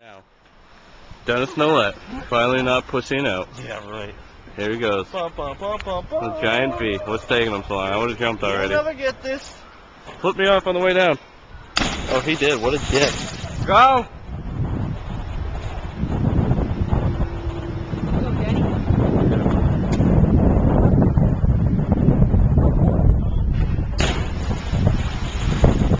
Now, Dennis Nolet, finally not pushing out. Yeah, right. Here he goes. Bum, bum, bum, bum, bum. The giant V. What's taking him so long? I would have jumped You'll already. never get this. Flip me off on the way down. Oh, he did. What a dick. Go!